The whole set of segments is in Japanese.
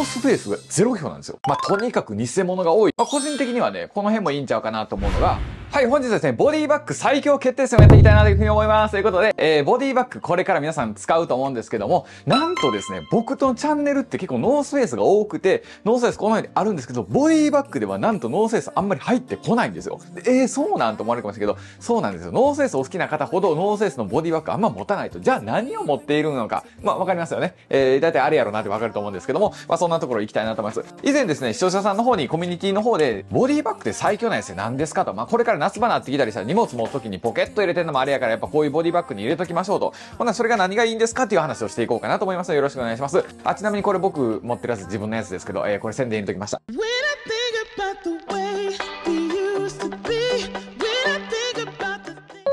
ースフェイスが0票なんですよ。まあ、とにかく偽物が多い。まあ、個人的にはね、この辺もいいんちゃうかなと思うのが、はい、本日はですね、ボディバッグ最強決定戦をやっていきたいなというふうに思います。ということで、えー、ボディバッグこれから皆さん使うと思うんですけども、なんとですね、僕とこのチャンネルって結構ノースフェイスが多くて、ノースフェイスこのようにあるんですけど、ボディバッグではなんとノースフェイスあんまり入ってこないんですよ。えー、そうなんと思われるかもしれないけど、そうなんですよ。ノースフェイスお好きな方ほどノースフェイスのボディバッグあんま持たないと。じゃあ何を持っているのか。まあ、わかりますよね。えー、だいたいあれやろなってわかると思うんですけども、まあ、そんなところ行きたいなと思います。以前ですね、視聴者さんの方にコミュニティの方で、ボディバッグって最強なんですよ。何ですかと。まあ、これから夏場なってきたりしたら荷物持つ時にポケット入れてんのもあれやからやっぱこういうボディバッグに入れときましょうと。ほな、それが何がいいんですかっていう話をしていこうかなと思いますのでよろしくお願いします。あ、ちなみにこれ僕持ってるやつ自分のやつですけど、えー、これ宣伝入れときました。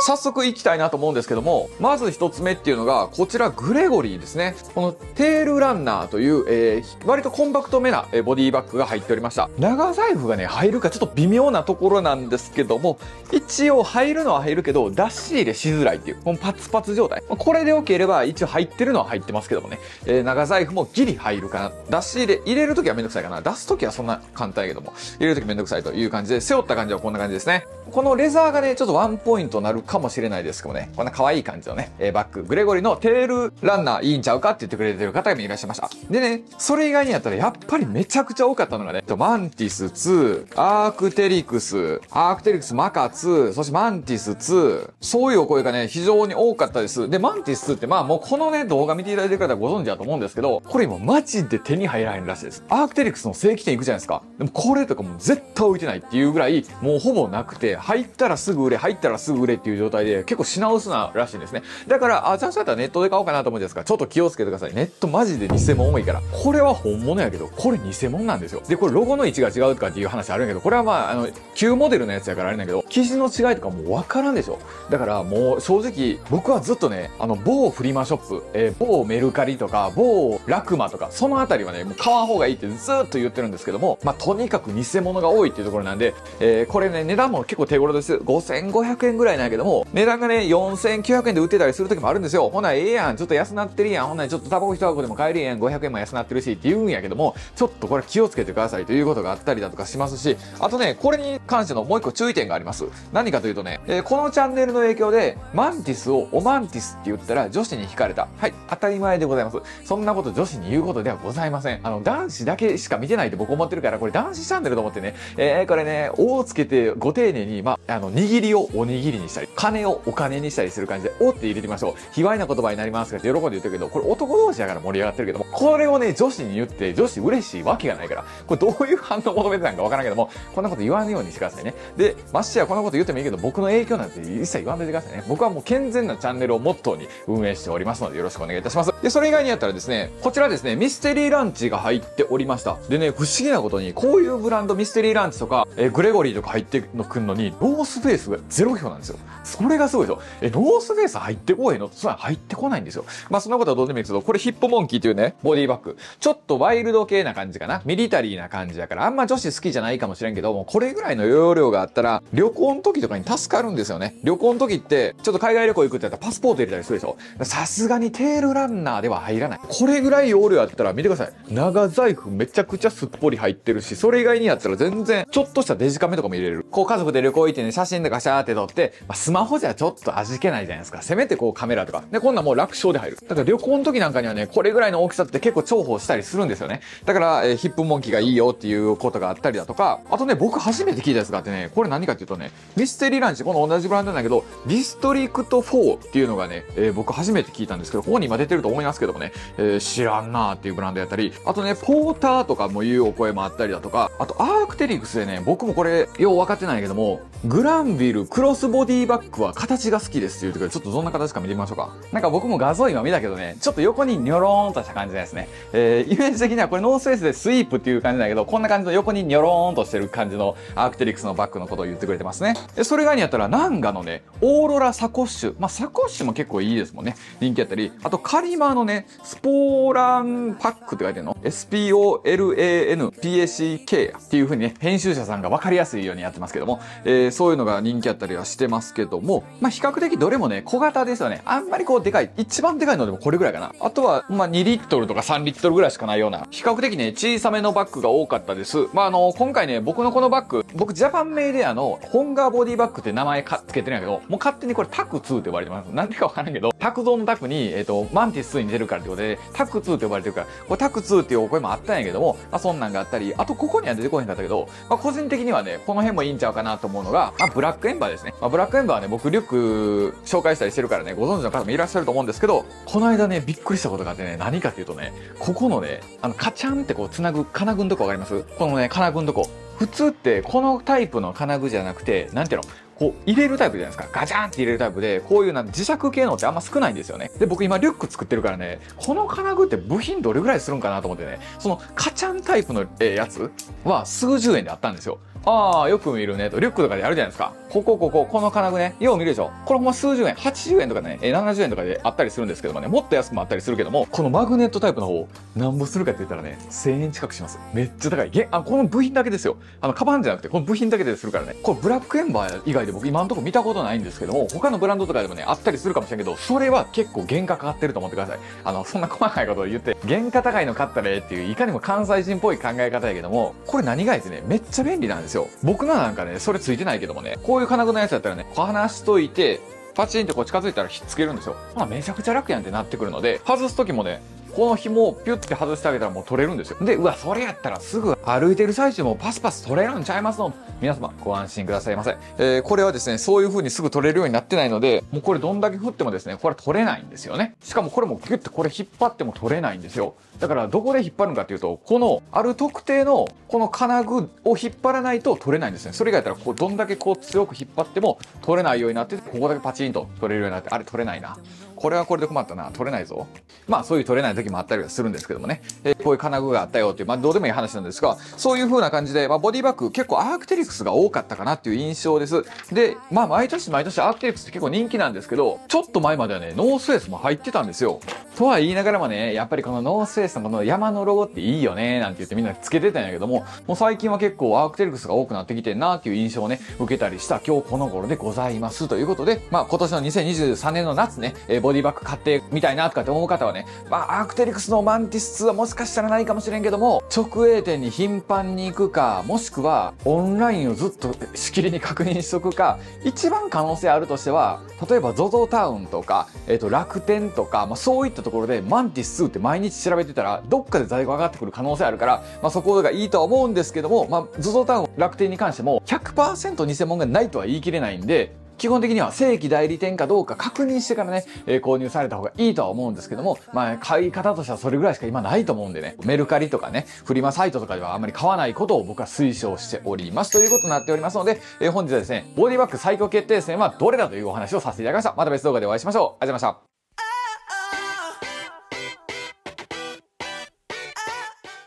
早速行きたいなと思うんですけども、まず一つ目っていうのが、こちらグレゴリーですね。このテールランナーという、えー、割とコンパクトめなボディバッグが入っておりました。長財布がね、入るかちょっと微妙なところなんですけども、一応入るのは入るけど、出し入れしづらいっていう、このパツパツ状態。これで良ければ一応入ってるのは入ってますけどもね、えー、長財布もギリ入るかな。出し入れ、入れるときはめんどくさいかな。出すときはそんな簡単やけども、入れるときめんどくさいという感じで、背負った感じはこんな感じですね。このレザーがね、ちょっとワンポイントなるかかもしれないですけどね、こんな可愛い感じのね、え、バッグ、グレゴリのテールランナーいいんちゃうかって言ってくれてる方がいらっしゃいました。でね、それ以外にやったらやっぱりめちゃくちゃ多かったのがね、マンティス2、アークテリクス、アークテリクスマカ2、そしてマンティス2、そういうお声がね、非常に多かったです。で、マンティス2ってまあもうこのね、動画見ていただいてる方はご存知だと思うんですけど、これ今マジで手に入らへんらしいです。アークテリクスの正規店行くじゃないですか。でもこれとかも絶対置いてないっていうぐらい、もうほぼなくて、入ったらすぐ売れ、入ったらすぐ売れっていう状状態で、結構品薄ならしいんですね。だから、あ、じゃあそうやったらネットで買おうかなと思うんですが、ちょっと気をつけてください。ネットマジで偽物多いから。これは本物やけど、これ偽物なんですよ。で、これロゴの位置が違うとかっていう話あるんやけど、これはまあ、あの、旧モデルのやつやからあれだけど、生地の違いとかもうわからんでしょ。だからもう正直、僕はずっとね、あの、某フリマショップ、えー、某メルカリとか、某ラクマとか、そのあたりはね、もう買わん方がいいってずっと言ってるんですけども、まあ、とにかく偽物が多いっていうところなんで、えー、これね、値段も結構手頃です。5500円ぐらいなんやけども、値段がね、4900円で売ってたりする時もあるんですよ。ほな、ええやん。ちょっと安なってるやん。ほなちょっとタバコ一箱でも買えるやん。500円も安なってるしって言うんやけども、ちょっとこれ気をつけてくださいということがあったりだとかしますし、あとね、これに関してのもう一個注意点があります。何かというとね、えー、このチャンネルの影響で、マンティスをオマンティスって言ったら女子に惹かれた。はい、当たり前でございます。そんなこと女子に言うことではございません。あの、男子だけしか見てないって僕思ってるから、これ男子チャンネルと思ってね、えー、これね、おをつけてご丁寧に、まあ、あの、握りをおにぎりにしたり、金をお金にしたりする感じで、おって入れてみましょう。卑猥な言葉になりますかって喜んで言ってるけど、これ男同士だから盛り上がってるけども、これをね、女子に言って、女子嬉しいわけがないから、これどういう反応を求めてたんかわからんけども、こんなこと言わんようにしてくださいね。で、ましてやこんなこと言ってもいいけど、僕の影響なんて一切言わんでてくださいね。僕はもう健全なチャンネルをモットーに運営しておりますので、よろしくお願いいたします。で、それ以外にやったらですね、こちらですね、ミステリーランチが入っておりました。でね、不思議なことに、こういうブランド、ミステリーランチとか、えグレゴリーとか入ってくんのに、ロースフェイスが0票なんですよ。それがすごいでしょ。え、ロースフェイス入ってこへんの？それは入ってこないんですよ。まあ、そんなことはどうでもいいですけど、これヒップモンキーというね、ボディバッグ。ちょっとワイルド系な感じかな？ミリタリーな感じだから、あんま女子好きじゃないかもしれんけど、もこれぐらいの容量があったら、旅行の時とかに助かるんですよね。旅行の時って、ちょっと海外旅行行くってやったらパスポート入れたりするでしょ。さすがにテールランナーでは入らない。これぐらい容量あったら見てください。長財布めちゃくちゃすっぽり入ってるし、それ以外にやったら全然、ちょっとしたデジカメとかも入れる。こう家族で旅行行ってね、写真とかシャーって撮って、まあ、マホじゃちょっと味気ないじゃないですか。せめてこうカメラとか。で、こんなんもう楽勝で入る。だから旅行の時なんかにはね、これぐらいの大きさって結構重宝したりするんですよね。だから、えー、ヒップモンキーがいいよっていうことがあったりだとか、あとね、僕初めて聞いたやつがあってね、これ何かっていうとね、ミステリーランチ、この同じブランドなんだけど、ディストリクト4っていうのがね、えー、僕初めて聞いたんですけど、ここに今出てると思いますけどもね、えー、知らんなーっていうブランドやったり、あとね、ポーターとかもいうお声もあったりだとか、あとアークテリクスでね、僕もこれ、よう分かってないけども、グランビルクロスボディバッグは形が好きですっていうところで、ちょっとどんな形か見てみましょうか。なんか僕も画像今見たけどね、ちょっと横にニョローンとした感じですね。えー、イメージ的にはこれノースフェイスでスイープっていう感じだけど、こんな感じの横にニョローンとしてる感じのアークテリクスのバッグのことを言ってくれてますね。で、それ以外にやったら、ナンガのね、オーロラサコッシュ。まあ、サコッシュも結構いいですもんね。人気やったり。あと、カリマのね、スポーランパックって書いてるの ?SPOLAN PACK っていう風にね、編集者さんが分かりやすいようにやってますけども、えー、そういうのが人気あったりはしてますけども、まあ、比較的どれもね、小型ですよね。あんまりこうでかい。一番でかいのでもこれぐらいかな。あとは、まあ、2リットルとか3リットルぐらいしかないような、比較的ね、小さめのバッグが多かったです。まあ、あの、今回ね、僕のこのバッグ、僕、ジャパンメイデアのホンガーボディバッグって名前かつけてるんやけど、もう勝手にこれタク2って呼ばれてます。なんでかわからんけど、タクゾのタクに、えっ、ー、と、マンティス2に出るからってことで、タク2って呼ばれてるから、これタク2っていうお声もあったんやけども、まあ、そんなんがあったり、あとここには出てこへんかったけど、まあ、個人的にはね、この辺もいいんちゃうかなと思うのが、まあ、ブラックエンバーですね。まあ、ブラックエンバーはね、僕リュック紹介したりしてるからね、ご存知の方もいらっしゃると思うんですけど、この間ね、びっくりしたことがあってね、何かっていうとね、ここのね、あの、カチャンってこう繋ぐ金具のとこわかります？このね、金具のとこ。普通ってこのタイプの金具じゃなくて、なんていうの？こう入れるタイプじゃないですか。ガチャンって入れるタイプで、こういうな磁石系のってあんま少ないんですよね。で、僕今リュック作ってるからね、この金具って部品どれぐらいするんかなと思ってね、そのカチャンタイプのやつは数十円であったんですよ。ああ、よく見るねと。リュックとかであるじゃないですか。ここ、ここ、この金具ね。よう見るでしょ。これほんま数十円、80円とかね、70円とかであったりするんですけどもね、もっと安くもあったりするけども、このマグネットタイプの方、なんぼするかって言ったらね、1000円近くします。めっちゃ高い。げあ、この部品だけですよ。あの、カバンじゃなくて、この部品だけでするからね。これブラックエンバー以外で僕今のところ見たことないんですけども、他のブランドとかでもね、あったりするかもしれんけど、それは結構原価かかってると思ってください。あの、そんな細かいことを言って、原価高いの買ったれっていう、いかにも関西人っぽい考え方やけども、これ何がいいってね、めっちゃ便利なんですよ。僕のなんかね、それついてないけどもね、こういう金具のやつだったらね、離しといて、パチンってこう近づいたらひっつけるんですよ。まあめちゃくちゃ楽やんってなってくるので、外す時もね、この紐をピュッて外してあげたらもう取れるんですよ。で、うわ、それやったらすぐ歩いてる最中もパスパス取れるんちゃいますの？皆様ご安心くださいませ。えー、これはですね、そういう風にすぐ取れるようになってないので、もうこれどんだけ振ってもですね、これ取れないんですよね。しかもこれもギュッてこれ引っ張っても取れないんですよ。だからどこで引っ張るのかっていうと、このある特定のこの金具を引っ張らないと取れないんですね。それ以外だったらこうどんだけこう強く引っ張っても取れないようになって、ここだけパチンと取れるようになって、あれ取れないな。これはこれで困ったな。取れないぞ。まあそういう取れない時もあったりはするんですけどもね。えー、こういう金具があったよっていう、まあどうでもいい話なんですが、そういう風な感じで、まあボディバッグ結構アークテリクスが多かったかなっていう印象です。で、まあ毎年毎年アークテリクスって結構人気なんですけど、ちょっと前まではね、ノースフェイスも入ってたんですよ。とは言いながらもね、やっぱりこのノースフェイスのこの山のロゴっていいよね、なんて言ってみんなつけてたんやけども、もう最近は結構アークテリクスが多くなってきてんなっていう印象をね、受けたりした今日この頃でございますということで、まあ今年の2023年の夏ね、ボディバッグ買ってみたいなとかって思う方はね、まあ、アークテリクスのマンティス2はもしかしてしたらないかもしれんけども、直営店に頻繁に行くか、もしくはオンラインをずっとしきりに確認しとくか、一番可能性あるとしては、例えば ZOZO タウンとか、えっ、ー、と、楽天とか、まあ、そういったところでマンティス2って毎日調べてたら、どっかで在庫上がってくる可能性あるから、まあ、そこがいいとは思うんですけども、まあ、ZOZO タウン、楽天に関しても100%偽物がないとは言い切れないんで、基本的には正規代理店かどうか確認してからね、えー、購入された方がいいとは思うんですけども、まあ、買い方としてはそれぐらいしか今ないと思うんでね、メルカリとかね、フリマサイトとかではあんまり買わないことを僕は推奨しております。ということになっておりますので、えー、本日はですね、ボディバッグ最高決定戦はどれだというお話をさせていただきました。また別動画でお会いしましょう。ありがとうございました。